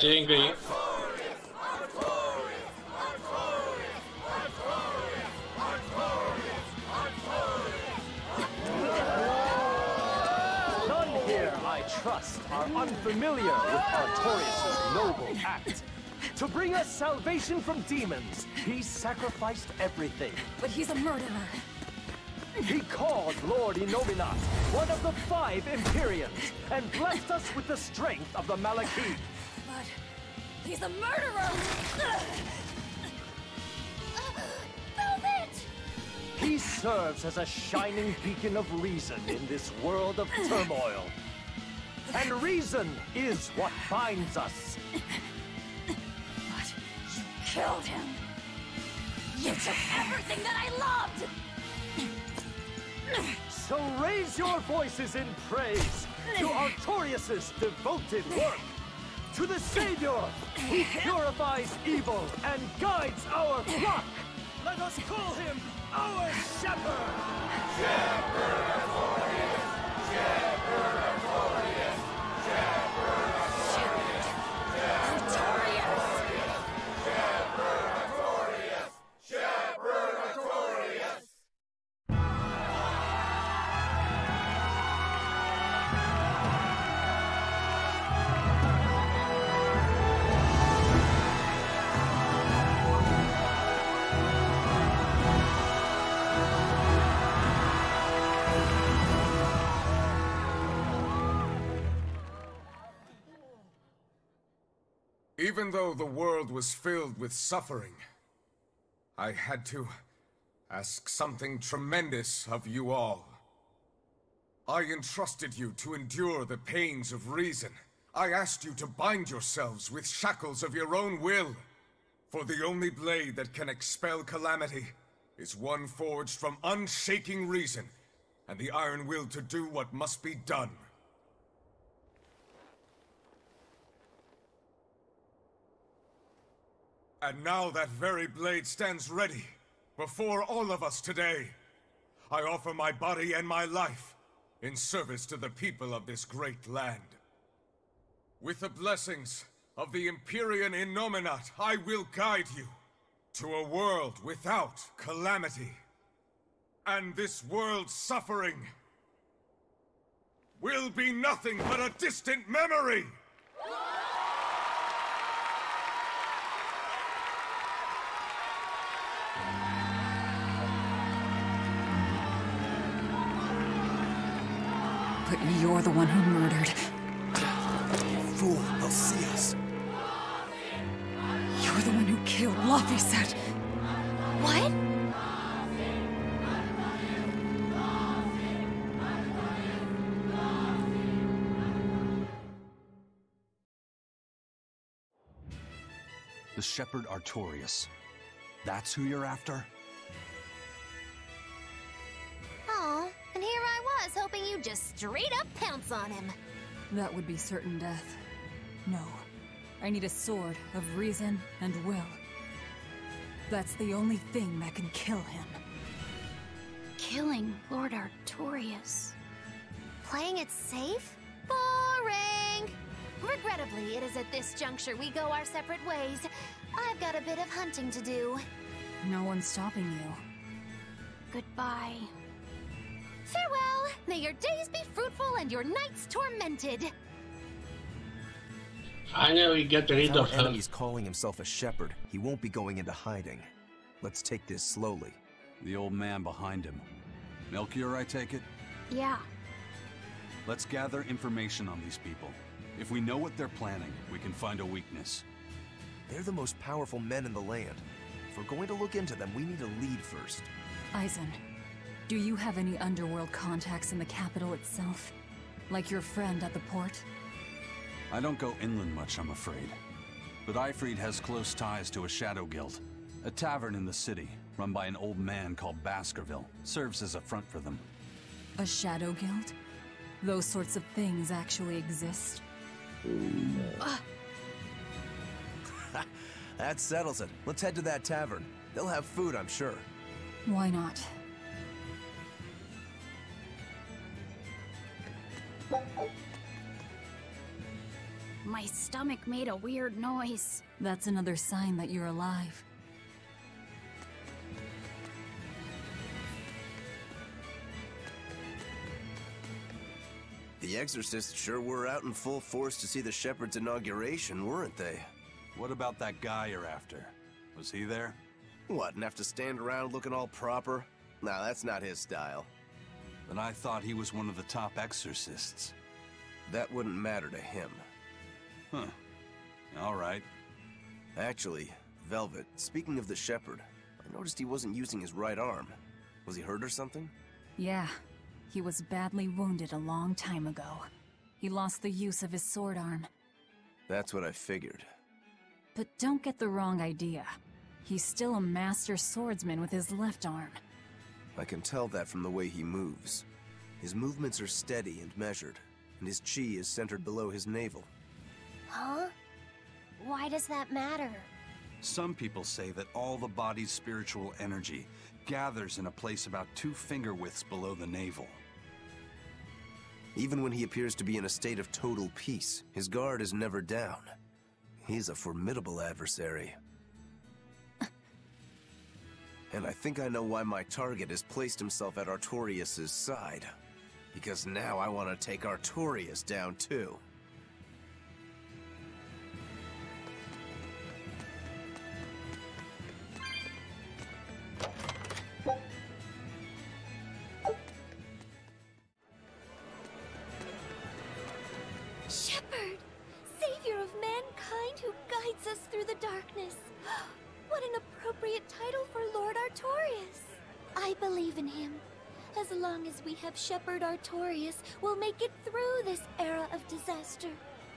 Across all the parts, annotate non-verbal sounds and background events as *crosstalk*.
She's angry. None here, I trust, are unfamiliar with Artorius' noble act. To bring us salvation from demons, he sacrificed everything. But he's a murderer. He called Lord Innominat one of the five Empyreans and blessed us with the strength of the Malakhim. But he's a murderer! Velvet! He serves as a shining beacon of reason in this world of turmoil. And reason is what binds us. But you killed him! You took everything that I loved! So raise your voices in praise to Artorius' devoted work, to the Savior who purifies evil and guides our flock. Let us call him our Shepherd. Artorius! Even though the world was filled with suffering, I had to ask something tremendous of you all. I entrusted you to endure the pains of reason. I asked you to bind yourselves with shackles of your own will. For the only blade that can expel calamity is one forged from unshaking reason and the iron will to do what must be done. And now that very blade stands ready before all of us today. I offer my body and my life in service to the people of this great land. With the blessings of the Empyrean Innominat, I will guide you to a world without calamity. And this world's suffering will be nothing but a distant memory! You're the one who murdered. Fool, they'll see us. You're the one who killed Laphicet. What? The Shepherd Artorius. That's who you're after? You'd just straight up pounce on him. That would be certain death. No. I need a sword of reason and will. That's the only thing that can kill him. Killing Lord Artorius. Playing it safe? Boring! Regrettably, it is at this juncture we go our separate ways. I've got a bit of hunting to do. No one's stopping you. Goodbye. Farewell! May your days be fruitful and your nights tormented. Finally, get rid If our of him. enemy's calling himself a shepherd, he won't be going into hiding. Let's take this slowly. The old man behind him. Melchior, I take it? Yeah, Let's gather information on these people. If we know what they're planning, we can find a weakness. They're the most powerful men in the land. If we're going to look into them, we need a lead first. Eizen, do you have any underworld contacts in the capital itself? Like your friend at the port? I don't go inland much, I'm afraid. But Aifread has close ties to a shadow guild. A tavern in the city, run by an old man called Baskerville, serves as a front for them. A shadow guild? Those sorts of things actually exist. *laughs* That settles it. Let's head to that tavern. They'll have food, I'm sure. Why not? My My stomach made a weird noise. That's another sign that you're alive. The Exorcists sure were out in full force to see the Shepherd's inauguration, weren't they? What about that guy you're after? Was he there? What, and have to stand around looking all proper? Nah, that's not his style. Then I thought he was one of the top exorcists. That wouldn't matter to him. Huh. All right. Actually, Velvet, speaking of the Shepherd, I noticed he wasn't using his right arm. Was he hurt or something? Yeah, he was badly wounded a long time ago. He lost the use of his sword arm. That's what I figured. But don't get the wrong idea. He's still a master swordsman with his left arm. I can tell that from the way he moves. His movements are steady and measured, and his chi is centered below his navel. Huh? Why does that matter? Some people say that all the body's spiritual energy gathers in a place about two finger widths below the navel. Even when he appears to be in a state of total peace, his guard is never down. He's a formidable adversary. And I think I know why my target has placed himself at Artorius' side. Because now I want to take Artorius down too. Shepherd Artorius, we'll make it through this era of disaster.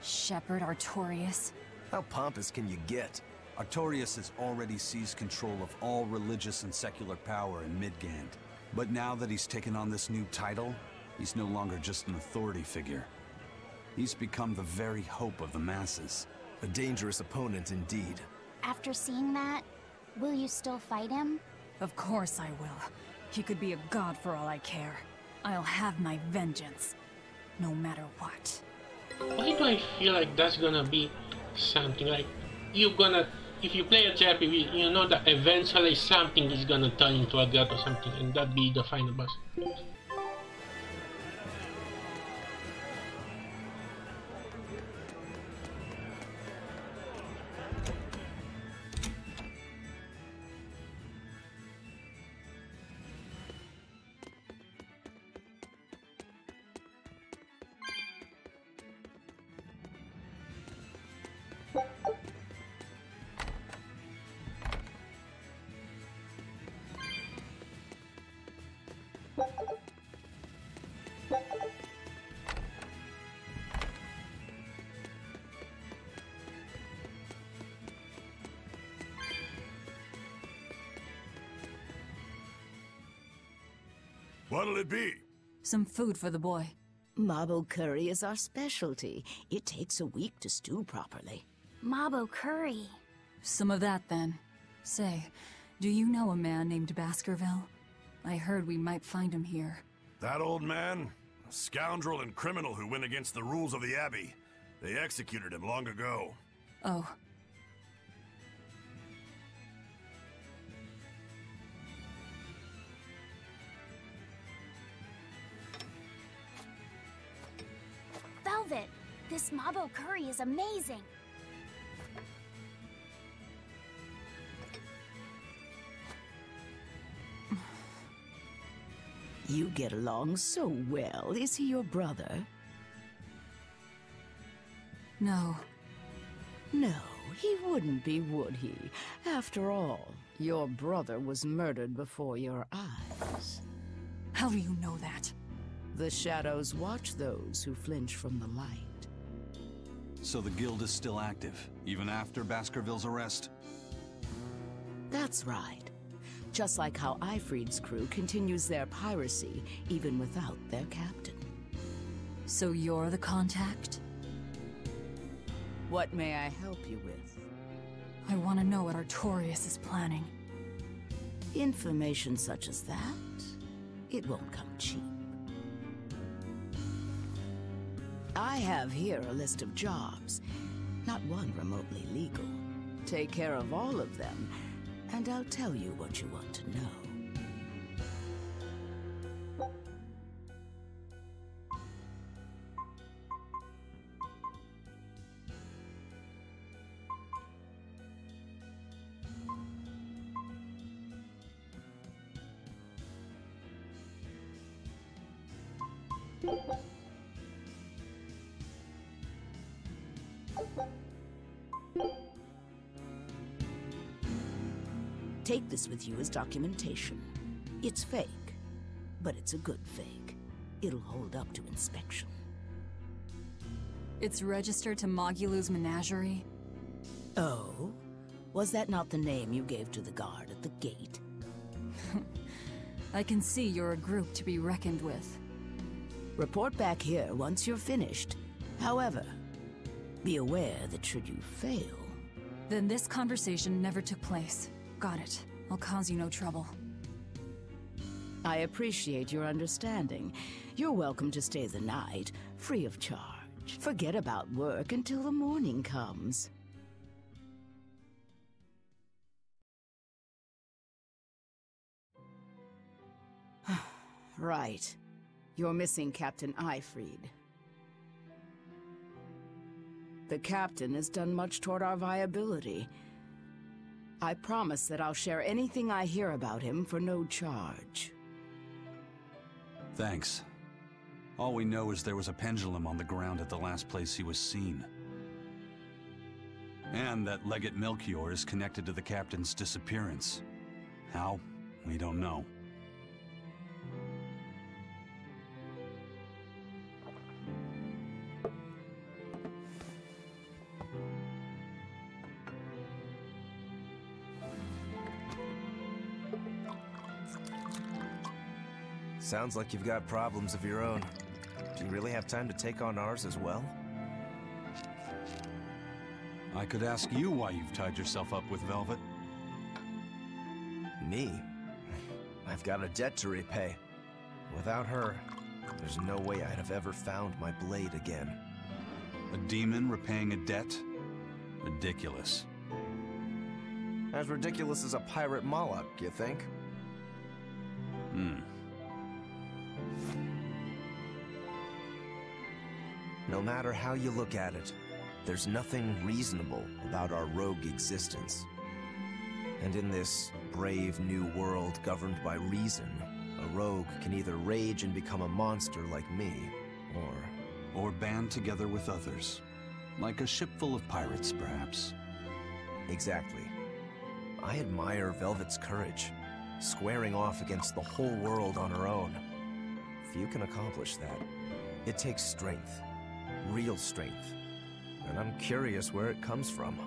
Shepherd Artorius. How pompous can you get? Artorius has already seized control of all religious and secular power in Midgand. But now that he's taken on this new title, he's no longer just an authority figure. He's become the very hope of the masses. A dangerous opponent indeed. After seeing that, will you still fight him? Of course I will. He could be a god for all I care. I'll have my vengeance. No matter what. Why do I feel like that's gonna be something like you're gonna if you play a JRPG, you know that eventually something is gonna turn into a god or something, and that be the final boss. What'll it be? Some food for the boy. Mabo curry is our specialty. It takes a week to stew properly. Mabo curry. Some of that then. Say, do you know a man named Baskerville? I heard we might find him here. That old man? A scoundrel and criminal who went against the rules of the Abbey. They executed him long ago. Oh. Velvet, this Mabo curry is amazing. You get along so well. Is he your brother? No. No, he wouldn't be, would he? After all, your brother was murdered before your eyes. How do you know that? The shadows watch those who flinch from the light. So the guild is still active, even after Baskerville's arrest? That's right. Just like how Aifread's crew continues their piracy even without their captain. So you're the contact? What may I help you with? I want to know what Artorius is planning. Information such as that, it won't come cheap. I have here a list of jobs. Not one remotely legal. Take care of all of them, and I'll tell you what you want to know. Take this with you as documentation. It's fake, but it's a good fake. It'll hold up to inspection. It's registered to Magilou's menagerie? Oh? Was that not the name you gave to the guard at the gate? *laughs* I can see you're a group to be reckoned with. Report back here once you're finished. However, be aware that should you fail... Then this conversation never took place. Got it. I'll cause you no trouble. I appreciate your understanding. You're welcome to stay the night, free of charge. Forget about work until the morning comes. *sighs* right. You're missing Captain Aifread. The captain has done much toward our viability. I promise that I'll share anything I hear about him for no charge. Thanks. All we know is there was a pendulum on the ground at the last place he was seen. And that Legate Melchior is connected to the captain's disappearance. How? We don't know. Sounds like you've got problems of your own. Do you really have time to take on ours as well? I could ask you why you've tied yourself up with Velvet. Me? *laughs* I've got a debt to repay. Without her, there's no way I'd have ever found my blade again. A demon repaying a debt? Ridiculous. As ridiculous as a pirate Moloch, you think? Hmm. No matter how you look at it, there's nothing reasonable about our rogue existence. And in this brave new world governed by reason, a rogue can either rage and become a monster like me, or... Or band together with others. Like a ship full of pirates, perhaps. Exactly. I admire Velvet's courage, squaring off against the whole world on her own. Few can accomplish that. It takes strength, real strength. And I'm curious where it comes from.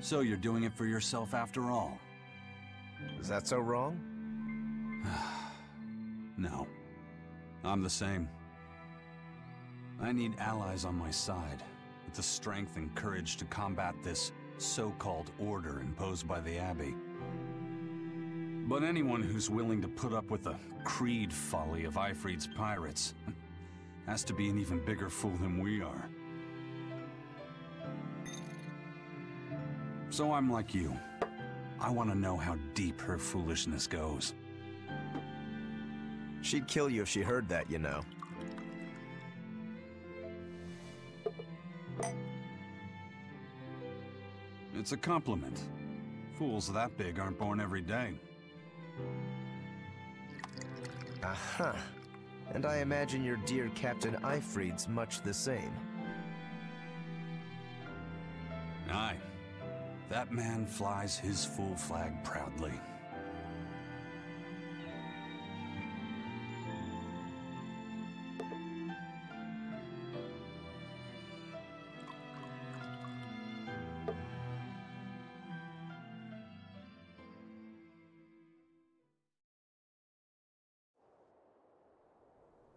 So you're doing it for yourself after all? Is that so wrong? *sighs* no. I'm the same. I need allies on my side, with the strength and courage to combat this so-called order imposed by the Abbey. But anyone who's willing to put up with the creed folly of Aifread's pirates has to be an even bigger fool than we are. So I'm like you. I want to know how deep her foolishness goes. She'd kill you if she heard that, you know. It's a compliment. Fools that big aren't born every day. Aha. And I imagine your dear Captain Aifread's much the same. Aye. That man flies his full flag proudly.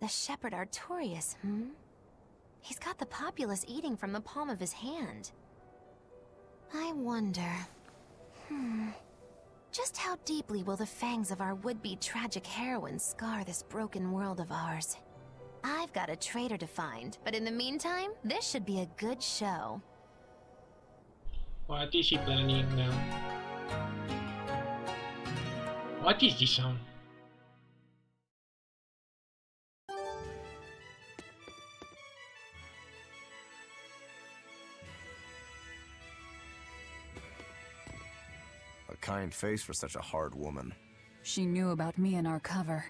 The Shepherd Artorius, hmm? He's got the populace eating from the palm of his hand. I wonder... Hmm... Just how deeply will the fangs of our would-be tragic heroine scar this broken world of ours? I've got a traitor to find, but in the meantime, this should be a good show. What is she planning now? What is this sound? Kind face for such a hard woman. She knew about me and our cover.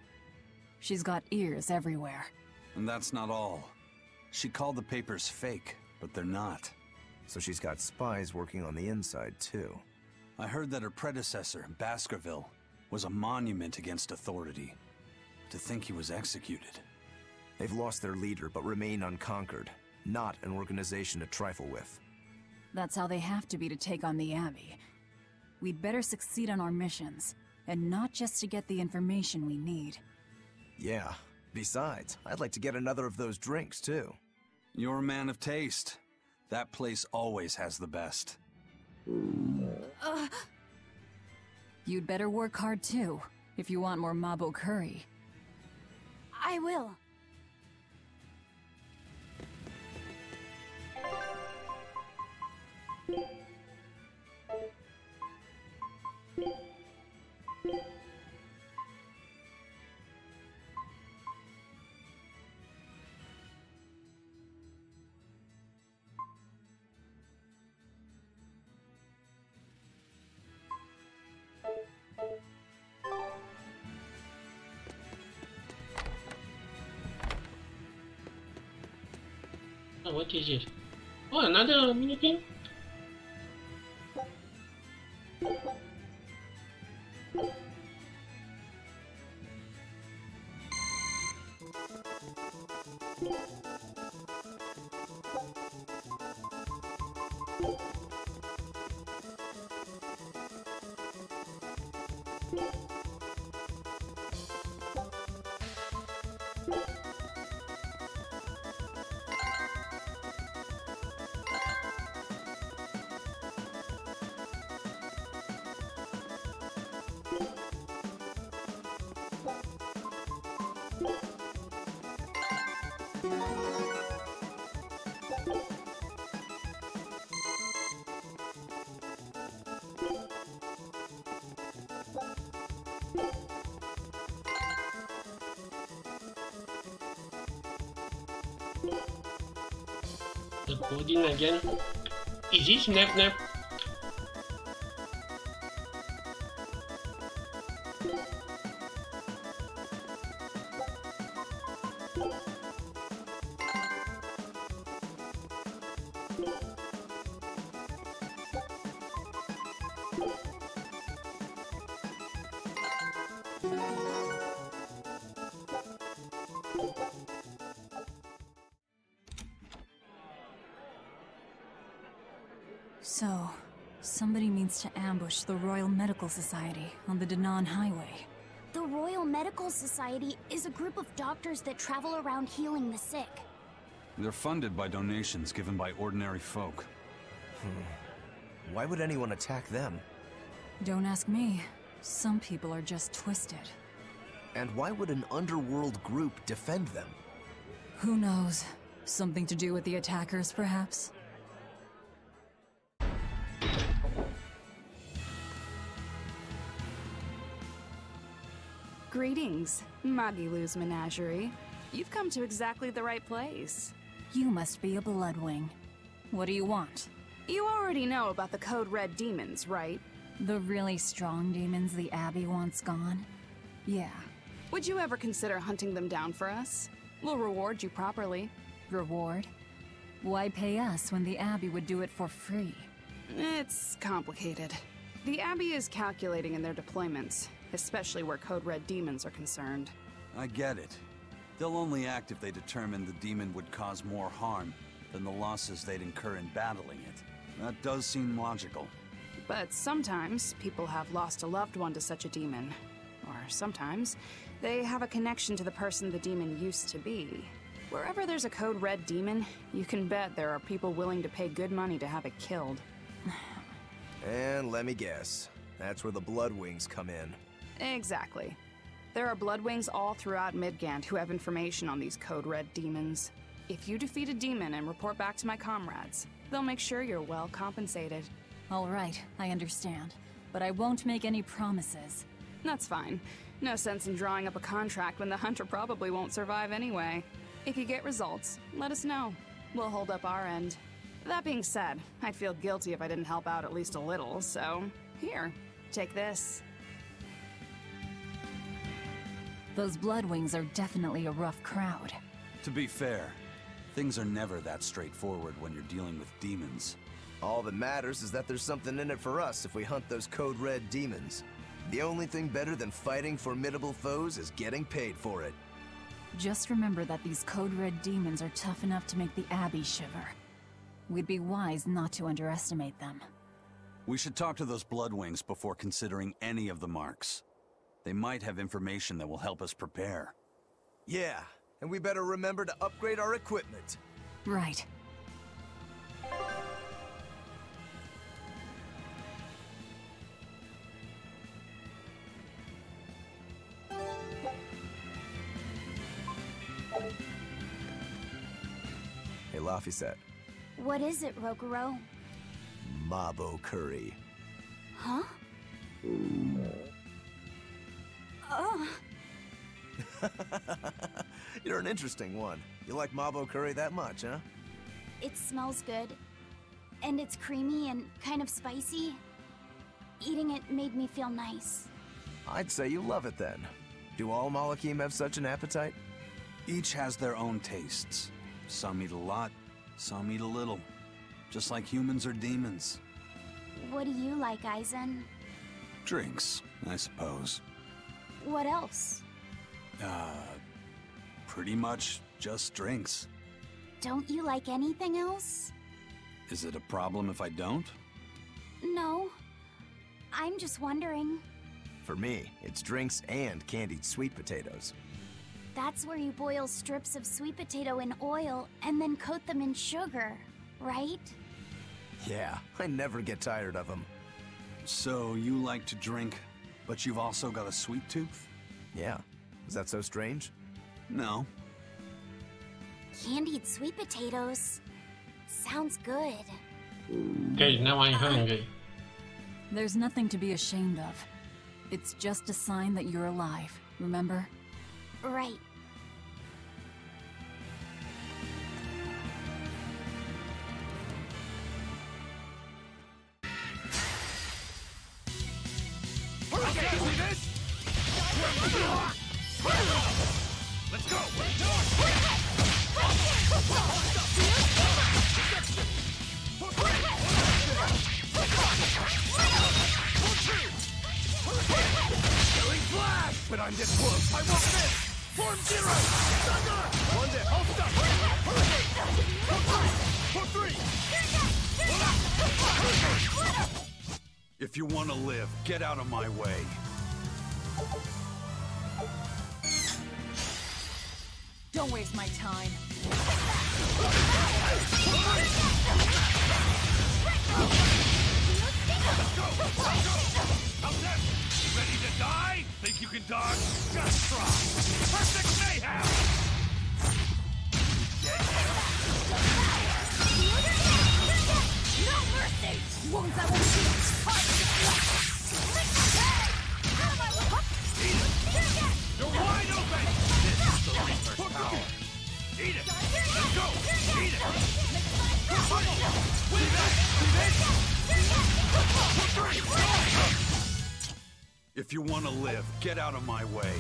She's got ears everywhere. And that's not all. She called the papers fake, but they're not. So she's got spies working on the inside, too. I heard that her predecessor, Baskerville, was a monument against authority. To think he was executed. They've lost their leader, but remain unconquered. Not an organization to trifle with. That's how they have to be to take on the Abbey. We'd better succeed on our missions, and not just to get the information we need. Yeah. Besides, I'd like to get another of those drinks, too. You're a man of taste. That place always has the best. Uh. You'd better work hard too, if you want more Mabo curry. I will. Oh, what is it? Oh, another mini game? The coding again. Is this Nap Nap? So, somebody means to ambush the Royal Medical Society on the Danan Highway. The Royal Medical Society is a group of doctors that travel around healing the sick. They're funded by donations given by ordinary folk. Hmm. Why would anyone attack them? Don't ask me. Some people are just twisted. And why would an underworld group defend them? Who knows? Something to do with the attackers, perhaps? Greetings, Magilou's Menagerie. You've come to exactly the right place. You must be a Bloodwing. What do you want? You already know about the Code Red demons, right? The really strong demons the Abbey wants gone? Yeah. Would you ever consider hunting them down for us? We'll reward you properly. Reward? Why pay us when the Abbey would do it for free? It's complicated. The Abbey is calculating in their deployments, especially where Code Red demons are concerned. I get it. They'll only act if they determine the demon would cause more harm than the losses they'd incur in battling it. That does seem logical. But sometimes people have lost a loved one to such a demon. Or sometimes they have a connection to the person the demon used to be. Wherever there's a Code Red demon, you can bet there are people willing to pay good money to have it killed. *laughs* And let me guess, that's where the Bloodwings come in. Exactly. There are Bloodwings all throughout Midgand who have information on these Code Red demons. If you defeat a demon and report back to my comrades, they'll make sure you're well compensated. All right, I understand. But I won't make any promises. That's fine. No sense in drawing up a contract when the hunter probably won't survive anyway. If you get results, let us know. We'll hold up our end. That being said, I'd feel guilty if I didn't help out at least a little, so here, take this. Those Bloodwings are definitely a rough crowd. To be fair, things are never that straightforward when you're dealing with demons. All that matters is that there's something in it for us if we hunt those Code Red demons. The only thing better than fighting formidable foes is getting paid for it. Just remember that these Code Red demons are tough enough to make the Abbey shiver. We'd be wise not to underestimate them. We should talk to those Bloodwings before considering any of the marks. They might have information that will help us prepare. Yeah, and we better remember to upgrade our equipment. Right. Hey, Laphicet. What is it, Rokurou? Mabo curry. Huh? Oh, *laughs* You're an interesting one. You like Mabo curry that much, huh? it smells good. And it's creamy and kind of spicy. Eating it made me feel nice. I'd say you love it then. Do all Malakhim have such an appetite? Each has their own tastes. Some eat a lot, some eat a little. Just like humans or demons. What do you like, Eizen? Drinks, I suppose. What else? Uh, pretty much just drinks. Don't you like anything else? Is it a problem if I don't? No. I'm just wondering. For me, it's drinks and candied sweet potatoes. That's where you boil strips of sweet potato in oil and then coat them in sugar, right? Yeah, I never get tired of them. So you like to drink, but you've also got a sweet tooth? Yeah. Is that so strange? No. Candied sweet potatoes. Sounds good. Okay, now I'm hungry. Uh-huh. There's nothing to be ashamed of. It's just a sign that you're alive, remember? Right. Let's go! Killing! But I'm this wolf. I won't miss! Form zero! Thunder! One day, hold up! For three! If you want to live, get out of my way. Don't waste my time. How's that? To die? Think you can dodge? Just try! Perfect mayhem! No mercy! Wounds I won't You're wide open! This is the Reaper's power. Eat it! Let's go! Eat it! Win If you want to live, get out of my way.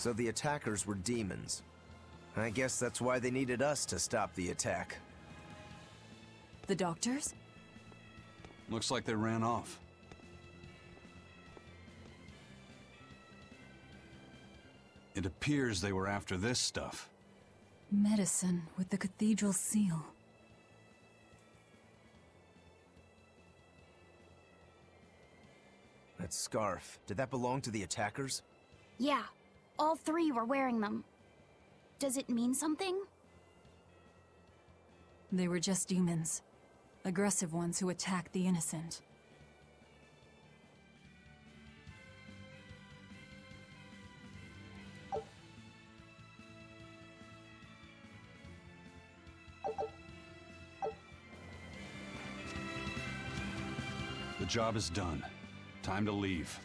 So the attackers were demons. I guess that's why they needed us to stop the attack. The doctors? Looks like they ran off. It appears they were after this stuff. Medicine with the cathedral seal. That scarf, did that belong to the attackers? Yeah, all three were wearing them. Does it mean something? They were just demons. Aggressive ones who attack the innocent. The job is done. Time to leave.